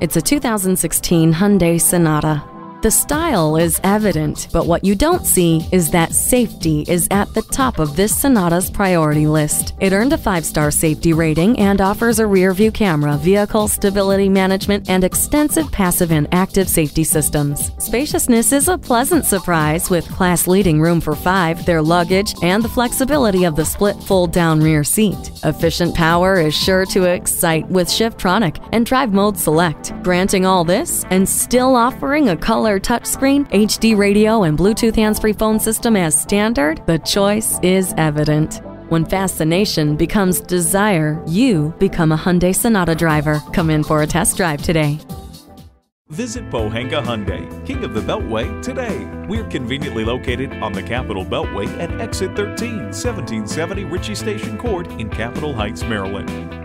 It's a 2016 Hyundai Sonata. The style is evident, but what you don't see is that safety is at the top of this Sonata's priority list. It earned a five star safety rating and offers a rear view camera, vehicle stability management, and extensive passive and active safety systems. Spaciousness is a pleasant surprise with class leading room for five, their luggage, and the flexibility of the split fold down rear seat. Efficient power is sure to excite with Shiftronic and Drive Mode Select. Granting all this and still offering a color touchscreen, HD radio, and Bluetooth hands free phone system as standard, the choice is evident. When fascination becomes desire, you become a Hyundai Sonata driver. Come in for a test drive today. Visit Pohanka Hyundai, King of the Beltway, today. We're conveniently located on the Capitol Beltway at exit 13, 1770 Ritchie Station Court in Capitol Heights, Maryland.